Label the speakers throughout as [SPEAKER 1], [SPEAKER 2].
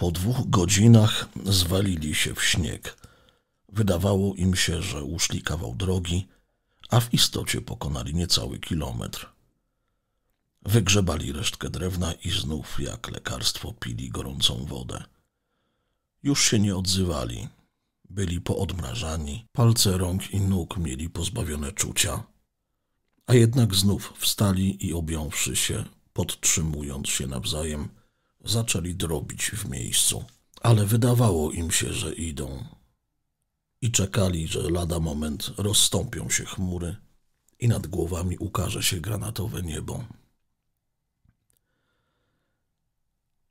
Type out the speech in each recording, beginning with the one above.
[SPEAKER 1] Po dwóch godzinach zwalili się w śnieg. Wydawało im się, że uszli kawał drogi, a w istocie pokonali niecały kilometr. Wygrzebali resztkę drewna i znów jak lekarstwo pili gorącą wodę. Już się nie odzywali. Byli poodmrażani, palce rąk i nóg mieli pozbawione czucia. A jednak znów wstali i objąwszy się, podtrzymując się nawzajem, zaczęli drobić w miejscu. Ale wydawało im się, że idą. I czekali, że lada moment rozstąpią się chmury i nad głowami ukaże się granatowe niebo.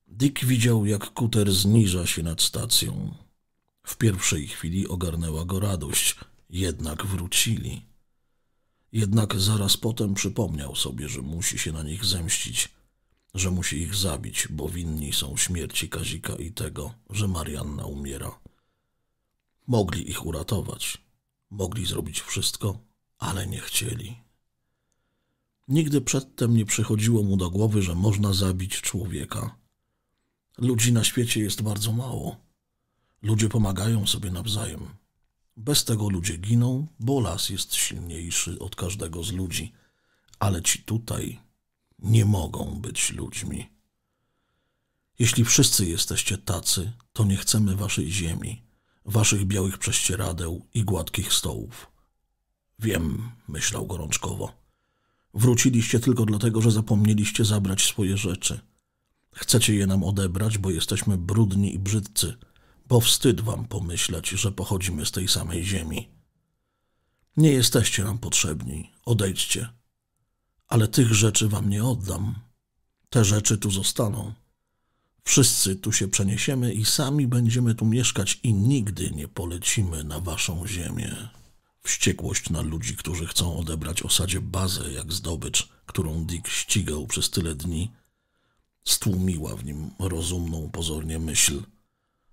[SPEAKER 1] Dick widział, jak kuter zniża się nad stacją. W pierwszej chwili ogarnęła go radość, jednak wrócili. Jednak zaraz potem przypomniał sobie, że musi się na nich zemścić, że musi ich zabić, bo winni są śmierci Kazika i tego, że Marianna umiera. Mogli ich uratować, mogli zrobić wszystko, ale nie chcieli. Nigdy przedtem nie przychodziło mu do głowy, że można zabić człowieka. Ludzi na świecie jest bardzo mało. Ludzie pomagają sobie nawzajem. Bez tego ludzie giną, bo las jest silniejszy od każdego z ludzi. Ale ci tutaj nie mogą być ludźmi. Jeśli wszyscy jesteście tacy, to nie chcemy waszej ziemi, waszych białych prześcieradeł i gładkich stołów. Wiem, myślał gorączkowo. Wróciliście tylko dlatego, że zapomnieliście zabrać swoje rzeczy. Chcecie je nam odebrać, bo jesteśmy brudni i brzydcy, bo wstyd wam pomyśleć, że pochodzimy z tej samej ziemi. Nie jesteście nam potrzebni, odejdźcie. Ale tych rzeczy wam nie oddam. Te rzeczy tu zostaną. Wszyscy tu się przeniesiemy i sami będziemy tu mieszkać i nigdy nie polecimy na waszą ziemię. Wściekłość na ludzi, którzy chcą odebrać osadzie bazę jak zdobycz, którą Dick ścigał przez tyle dni, stłumiła w nim rozumną pozornie myśl.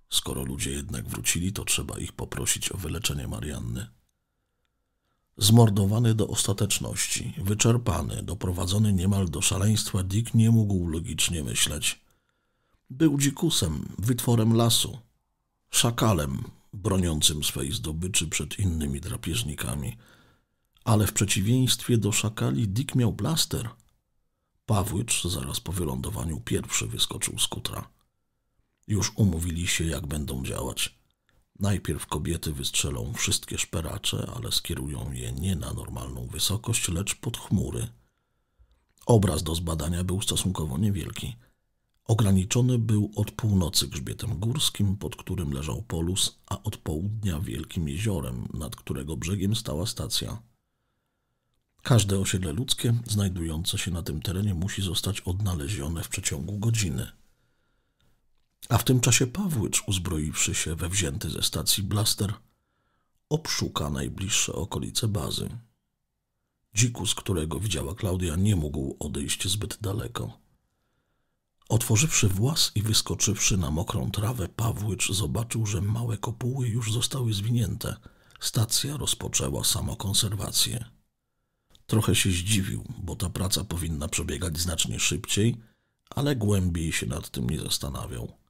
[SPEAKER 1] Skoro ludzie jednak wrócili, to trzeba ich poprosić o wyleczenie Marianny. Zmordowany do ostateczności, wyczerpany, doprowadzony niemal do szaleństwa, Dick nie mógł logicznie myśleć. Był dzikusem, wytworem lasu, szakalem broniącym swej zdobyczy przed innymi drapieżnikami. Ale w przeciwieństwie do szakali Dick miał blaster. Pawłycz zaraz po wylądowaniu pierwszy wyskoczył z kutra. Już umówili się, jak będą działać. Najpierw kobiety wystrzelą wszystkie szperacze, ale skierują je nie na normalną wysokość, lecz pod chmury. Obraz do zbadania był stosunkowo niewielki. Ograniczony był od północy grzbietem górskim, pod którym leżał polus, a od południa wielkim jeziorem, nad którego brzegiem stała stacja. Każde osiedle ludzkie znajdujące się na tym terenie musi zostać odnalezione w przeciągu godziny. A w tym czasie Pawłycz, uzbroiwszy się we wzięty ze stacji blaster, obszuka najbliższe okolice bazy. Dzikus, którego widziała Klaudia, nie mógł odejść zbyt daleko. Otworzywszy włas i wyskoczywszy na mokrą trawę, Pawłycz zobaczył, że małe kopuły już zostały zwinięte. Stacja rozpoczęła samokonserwację. Trochę się zdziwił, bo ta praca powinna przebiegać znacznie szybciej, ale głębiej się nad tym nie zastanawiał.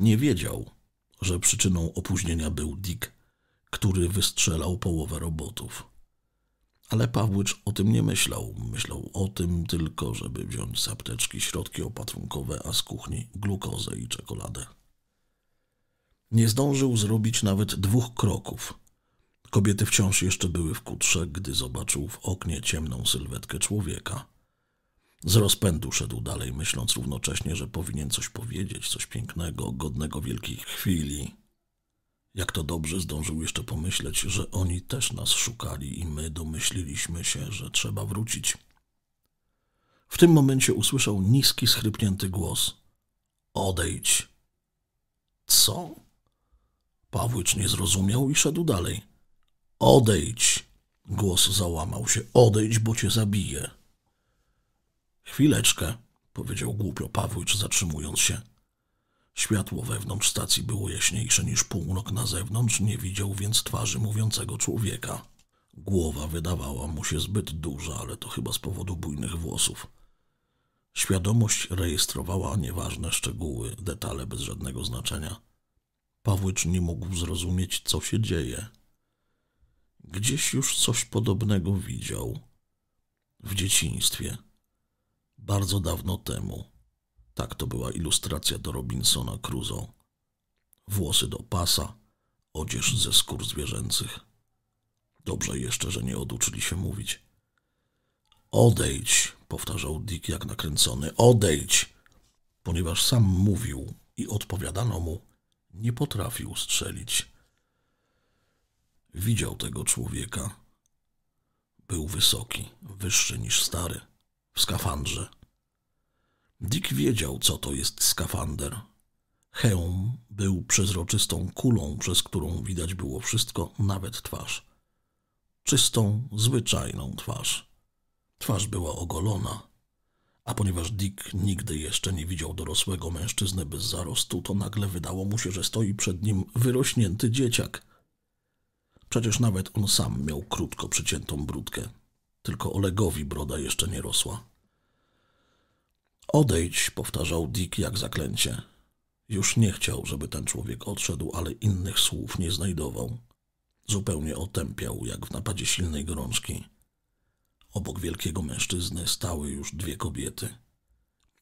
[SPEAKER 1] Nie wiedział, że przyczyną opóźnienia był Dick, który wystrzelał połowę robotów. Ale Pawłycz o tym nie myślał. Myślał o tym tylko, żeby wziąć z apteczki środki opatrunkowe, a z kuchni glukozę i czekoladę. Nie zdążył zrobić nawet dwóch kroków. Kobiety wciąż jeszcze były w kutrze, gdy zobaczył w oknie ciemną sylwetkę człowieka. Z rozpędu szedł dalej, myśląc równocześnie, że powinien coś powiedzieć, coś pięknego, godnego wielkiej chwili. Jak to dobrze zdążył jeszcze pomyśleć, że oni też nas szukali i my domyśliliśmy się, że trzeba wrócić. W tym momencie usłyszał niski, schrypnięty głos. Odejdź. Co? Pawłycz nie zrozumiał i szedł dalej. Odejdź. Głos załamał się. Odejdź, bo cię zabiję. Chwileczkę, powiedział głupio Pawłycz, zatrzymując się. Światło wewnątrz stacji było jaśniejsze niż półnok na zewnątrz, nie widział więc twarzy mówiącego człowieka. Głowa wydawała mu się zbyt duża, ale to chyba z powodu bujnych włosów. Świadomość rejestrowała nieważne szczegóły, detale bez żadnego znaczenia. Pawłycz nie mógł zrozumieć, co się dzieje. Gdzieś już coś podobnego widział. W dzieciństwie. Bardzo dawno temu. Tak to była ilustracja do Robinsona Crusoe. Włosy do pasa, odzież ze skór zwierzęcych. Dobrze jeszcze, że nie oduczyli się mówić. Odejdź, powtarzał Dick jak nakręcony. Odejdź! Ponieważ sam mówił i odpowiadano mu, nie potrafił strzelić. Widział tego człowieka. Był wysoki, wyższy niż stary, skafandrze. Dick wiedział, co to jest skafander. Hełm był przezroczystą kulą, przez którą widać było wszystko, nawet twarz. Czystą, zwyczajną twarz. Twarz była ogolona, a ponieważ Dick nigdy jeszcze nie widział dorosłego mężczyzny bez zarostu, to nagle wydało mu się, że stoi przed nim wyrośnięty dzieciak. Przecież nawet on sam miał krótko przyciętą brudkę, tylko Olegowi broda jeszcze nie rosła. Odejdź, powtarzał Dick jak zaklęcie. Już nie chciał, żeby ten człowiek odszedł, ale innych słów nie znajdował. Zupełnie otępiał, jak w napadzie silnej gorączki. Obok wielkiego mężczyzny stały już dwie kobiety.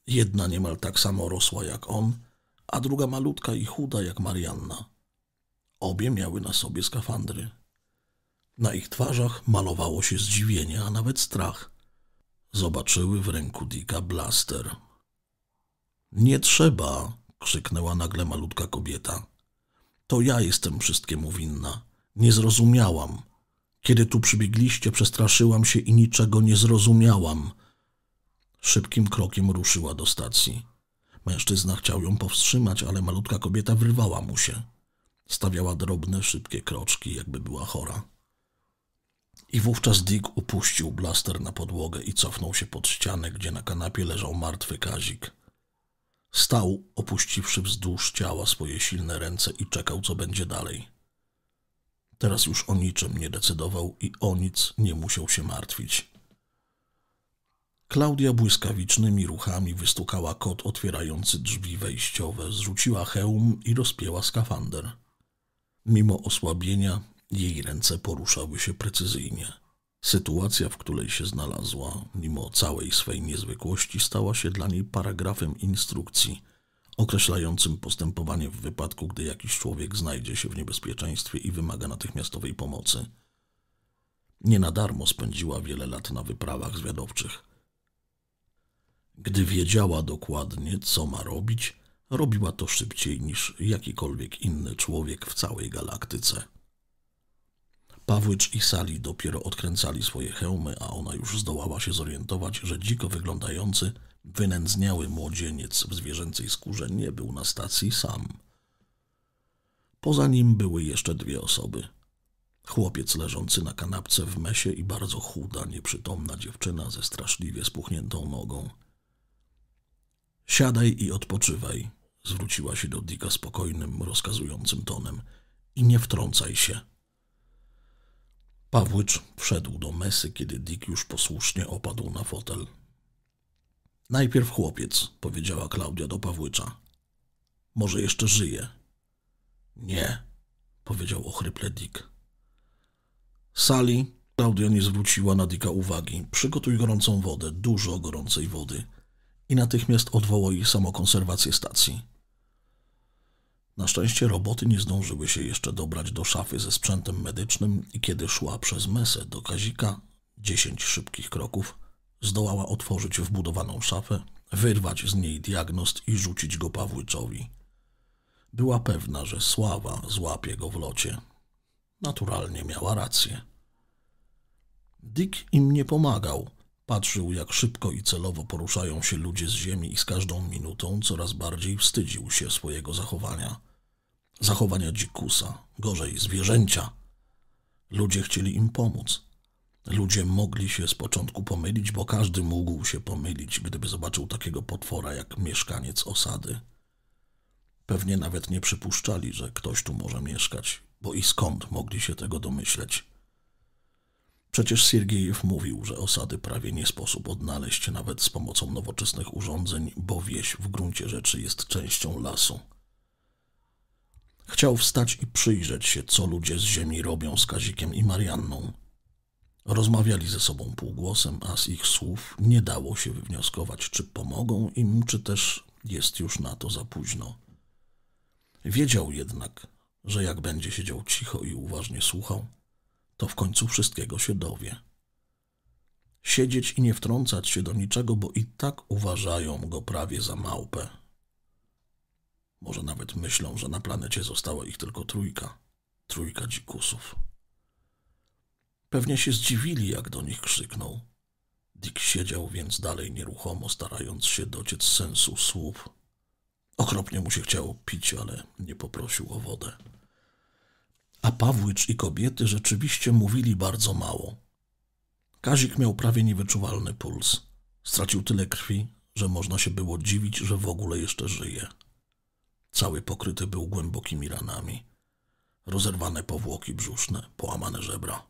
[SPEAKER 1] Jedna niemal tak samo rosła jak on, a druga malutka i chuda jak Marianna. Obie miały na sobie skafandry. Na ich twarzach malowało się zdziwienie, a nawet strach. Zobaczyły w ręku Dika blaster. Nie trzeba, krzyknęła nagle malutka kobieta. To ja jestem wszystkiemu winna. Nie zrozumiałam. Kiedy tu przybiegliście, przestraszyłam się i niczego nie zrozumiałam. Szybkim krokiem ruszyła do stacji. Mężczyzna chciał ją powstrzymać, ale malutka kobieta wyrwała mu się. Stawiała drobne, szybkie kroczki, jakby była chora. I wówczas Dick upuścił blaster na podłogę i cofnął się pod ścianę, gdzie na kanapie leżał martwy Kazik. Stał, opuściwszy wzdłuż ciała swoje silne ręce i czekał, co będzie dalej. Teraz już o niczym nie decydował i o nic nie musiał się martwić. Klaudia błyskawicznymi ruchami wystukała kot otwierający drzwi wejściowe, zrzuciła hełm i rozpięła skafander. Mimo osłabienia jej ręce poruszały się precyzyjnie. Sytuacja, w której się znalazła, mimo całej swej niezwykłości, stała się dla niej paragrafem instrukcji określającym postępowanie w wypadku, gdy jakiś człowiek znajdzie się w niebezpieczeństwie i wymaga natychmiastowej pomocy. Nie na darmo spędziła wiele lat na wyprawach zwiadowczych. Gdy wiedziała dokładnie, co ma robić, robiła to szybciej niż jakikolwiek inny człowiek w całej galaktyce. Pawłycz i Sali dopiero odkręcali swoje hełmy, a ona już zdołała się zorientować, że dziko wyglądający, wynędzniały młodzieniec w zwierzęcej skórze nie był na stacji sam. Poza nim były jeszcze dwie osoby. Chłopiec leżący na kanapce w mesie i bardzo chuda, nieprzytomna dziewczyna ze straszliwie spuchniętą nogą. Siadaj i odpoczywaj, zwróciła się do Dika spokojnym, rozkazującym tonem. I nie wtrącaj się. Pawłycz wszedł do mesy, kiedy Dick już posłusznie opadł na fotel. Najpierw chłopiec, powiedziała Klaudia do Pawłycza. Może jeszcze żyje. Nie, powiedział ochryple Dick. Sali, Klaudia nie zwróciła na Dicka uwagi. Przygotuj gorącą wodę, dużo gorącej wody i natychmiast odwołaj samokonserwację stacji. Na szczęście roboty nie zdążyły się jeszcze dobrać do szafy ze sprzętem medycznym i kiedy szła przez mesę do Kazika, dziesięć szybkich kroków, zdołała otworzyć wbudowaną szafę, wyrwać z niej diagnost i rzucić go Pawłyczowi. Była pewna, że sława złapie go w locie. Naturalnie miała rację. Dick im nie pomagał. Patrzył, jak szybko i celowo poruszają się ludzie z ziemi i z każdą minutą coraz bardziej wstydził się swojego zachowania zachowania dzikusa, gorzej zwierzęcia. Ludzie chcieli im pomóc. Ludzie mogli się z początku pomylić, bo każdy mógł się pomylić, gdyby zobaczył takiego potwora jak mieszkaniec osady. Pewnie nawet nie przypuszczali, że ktoś tu może mieszkać, bo i skąd mogli się tego domyśleć. Przecież Siergiejew mówił, że osady prawie nie sposób odnaleźć nawet z pomocą nowoczesnych urządzeń, bo wieś w gruncie rzeczy jest częścią lasu. Chciał wstać i przyjrzeć się, co ludzie z ziemi robią z Kazikiem i Marianną. Rozmawiali ze sobą półgłosem, a z ich słów nie dało się wywnioskować, czy pomogą im, czy też jest już na to za późno. Wiedział jednak, że jak będzie siedział cicho i uważnie słuchał, to w końcu wszystkiego się dowie. Siedzieć i nie wtrącać się do niczego, bo i tak uważają go prawie za małpę. Może nawet myślą, że na planecie została ich tylko trójka, trójka dzikusów. Pewnie się zdziwili, jak do nich krzyknął. Dick siedział więc dalej nieruchomo, starając się dociec sensu słów. Okropnie mu się chciało pić, ale nie poprosił o wodę. A Pawłycz i kobiety rzeczywiście mówili bardzo mało. Kazik miał prawie niewyczuwalny puls. Stracił tyle krwi, że można się było dziwić, że w ogóle jeszcze żyje. Cały pokryty był głębokimi ranami. Rozerwane powłoki brzuszne, połamane żebra.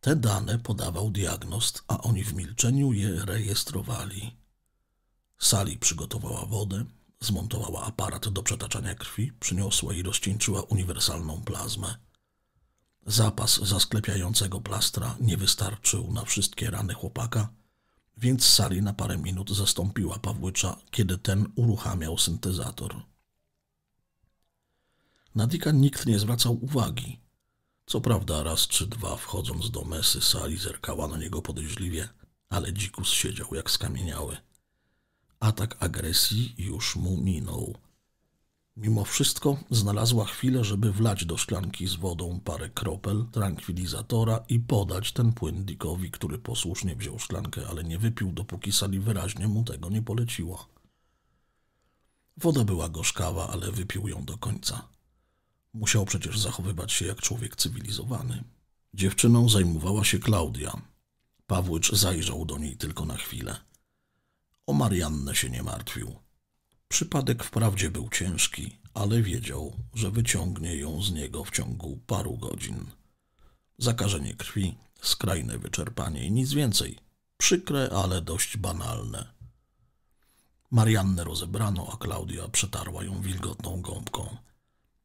[SPEAKER 1] Te dane podawał diagnost, a oni w milczeniu je rejestrowali. Sali przygotowała wodę, zmontowała aparat do przetaczania krwi, przyniosła i rozcieńczyła uniwersalną plazmę. Zapas zasklepiającego plastra nie wystarczył na wszystkie rany chłopaka, więc Sali na parę minut zastąpiła Pawłycza, kiedy ten uruchamiał syntezator. Na Dika nikt nie zwracał uwagi. Co prawda raz czy dwa wchodząc do mesy Sali zerkała na niego podejrzliwie, ale dzikus siedział jak skamieniały. Atak agresji już mu minął. Mimo wszystko znalazła chwilę, żeby wlać do szklanki z wodą parę kropel trankwilizatora i podać ten płyn Dickowi, który posłusznie wziął szklankę, ale nie wypił, dopóki Sali wyraźnie mu tego nie poleciła. Woda była gorzkawa, ale wypił ją do końca. Musiał przecież zachowywać się jak człowiek cywilizowany. Dziewczyną zajmowała się Klaudia. Pawłycz zajrzał do niej tylko na chwilę. O Mariannę się nie martwił. Przypadek wprawdzie był ciężki, ale wiedział, że wyciągnie ją z niego w ciągu paru godzin. Zakażenie krwi, skrajne wyczerpanie i nic więcej. Przykre, ale dość banalne. Mariannę rozebrano, a Klaudia przetarła ją wilgotną gąbką.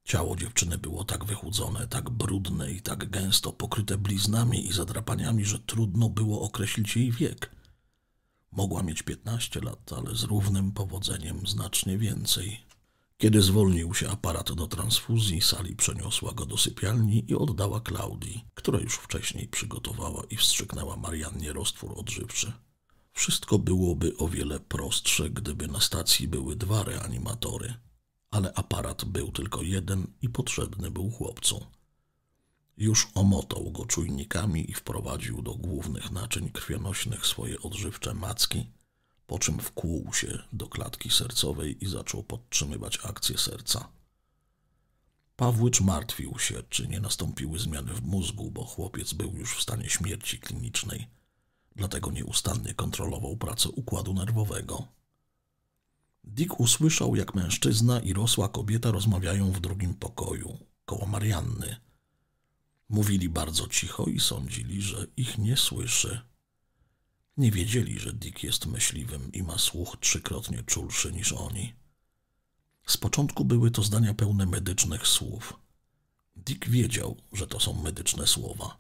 [SPEAKER 1] Ciało dziewczyny było tak wychudzone, tak brudne i tak gęsto pokryte bliznami i zadrapaniami, że trudno było określić jej wiek. Mogła mieć piętnaście lat, ale z równym powodzeniem znacznie więcej. Kiedy zwolnił się aparat do transfuzji, Sali przeniosła go do sypialni i oddała Klaudii, która już wcześniej przygotowała i wstrzyknęła Mariannie roztwór odżywczy. Wszystko byłoby o wiele prostsze, gdyby na stacji były dwa reanimatory, ale aparat był tylko jeden i potrzebny był chłopcu. Już omotał go czujnikami i wprowadził do głównych naczyń krwionośnych swoje odżywcze macki, po czym wkłuł się do klatki sercowej i zaczął podtrzymywać akcję serca. Pawłycz martwił się, czy nie nastąpiły zmiany w mózgu, bo chłopiec był już w stanie śmierci klinicznej, dlatego nieustannie kontrolował pracę układu nerwowego. Dick usłyszał, jak mężczyzna i rosła kobieta rozmawiają w drugim pokoju, koło Marianny – Mówili bardzo cicho i sądzili, że ich nie słyszy. Nie wiedzieli, że Dick jest myśliwym i ma słuch trzykrotnie czulszy niż oni. Z początku były to zdania pełne medycznych słów. Dick wiedział, że to są medyczne słowa.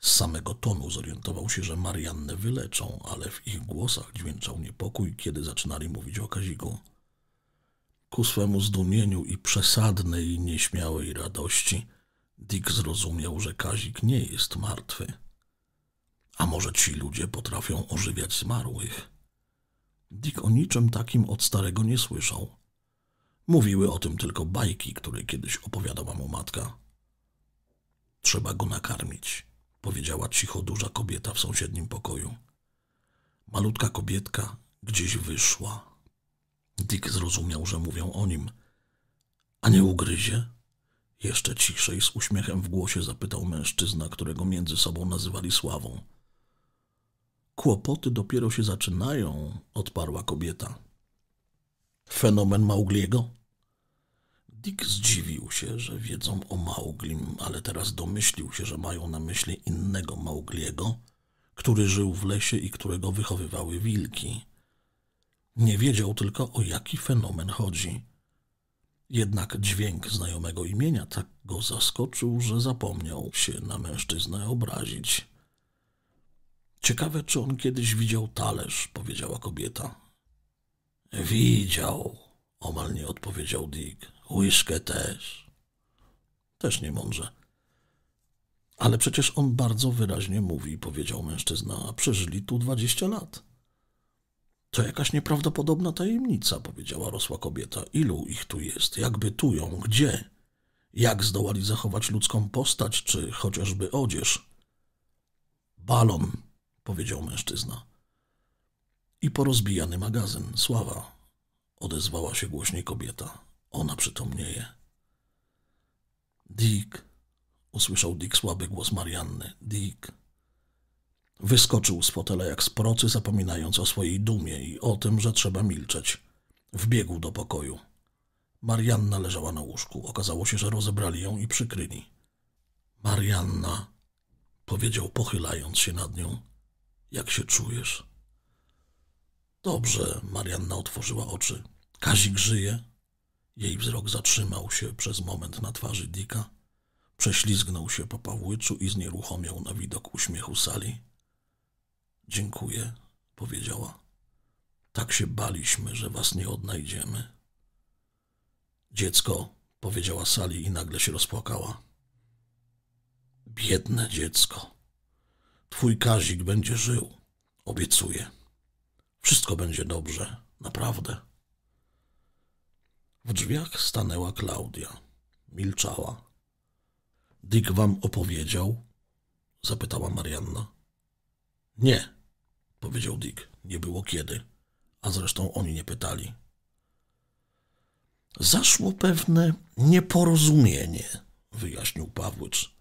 [SPEAKER 1] Z samego tonu zorientował się, że Mariannę wyleczą, ale w ich głosach dźwięczał niepokój, kiedy zaczynali mówić o Kaziku. Ku swemu zdumieniu i przesadnej, nieśmiałej radości – Dick zrozumiał, że Kazik nie jest martwy. A może ci ludzie potrafią ożywiać zmarłych? Dick o niczym takim od starego nie słyszał. Mówiły o tym tylko bajki, które kiedyś opowiadała mu matka. Trzeba go nakarmić, powiedziała cicho duża kobieta w sąsiednim pokoju. Malutka kobietka gdzieś wyszła. Dick zrozumiał, że mówią o nim. A nie ugryzie? Jeszcze ciszej, z uśmiechem w głosie zapytał mężczyzna, którego między sobą nazywali Sławą. Kłopoty dopiero się zaczynają, odparła kobieta. Fenomen Maugliego? Dick zdziwił się, że wiedzą o Mauglim, ale teraz domyślił się, że mają na myśli innego Maugliego, który żył w lesie i którego wychowywały wilki. Nie wiedział tylko, o jaki fenomen chodzi. Jednak dźwięk znajomego imienia tak go zaskoczył, że zapomniał się na mężczyznę obrazić. Ciekawe, czy on kiedyś widział talerz, powiedziała kobieta. Widział, omal nie odpowiedział Dick. Łyżkę też. Też nie mądrze. Ale przecież on bardzo wyraźnie mówi, powiedział mężczyzna, a przeżyli tu dwadzieścia lat. To jakaś nieprawdopodobna tajemnica, powiedziała rosła kobieta. Ilu ich tu jest? Jak bytują? Gdzie? Jak zdołali zachować ludzką postać, czy chociażby odzież? Balon, powiedział mężczyzna. I porozbijany magazyn, sława, odezwała się głośniej kobieta. Ona przytomnieje. Dick, usłyszał Dick słaby głos Marianny. Dick. Wyskoczył z fotela jak z procy, zapominając o swojej dumie i o tym, że trzeba milczeć. Wbiegł do pokoju. Marianna leżała na łóżku. Okazało się, że rozebrali ją i przykryli. Marianna, powiedział, pochylając się nad nią. Jak się czujesz? Dobrze, Marianna otworzyła oczy. Kazik żyje? Jej wzrok zatrzymał się przez moment na twarzy Dika. Prześlizgnął się po Pawłyczu i znieruchomiał na widok uśmiechu sali. Dziękuję, powiedziała. Tak się baliśmy, że was nie odnajdziemy. Dziecko, powiedziała Sali i nagle się rozpłakała. Biedne dziecko. Twój Kazik będzie żył, obiecuję. Wszystko będzie dobrze, naprawdę. W drzwiach stanęła Klaudia. Milczała. Dick wam opowiedział? zapytała Marianna. Nie, powiedział Dick. Nie było kiedy, a zresztą oni nie pytali. Zaszło pewne nieporozumienie, wyjaśnił Pawłycz.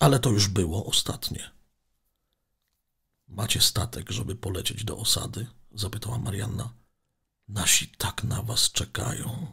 [SPEAKER 1] Ale to już było ostatnie. Macie statek, żeby polecieć do osady? zapytała Marianna. Nasi tak na was czekają.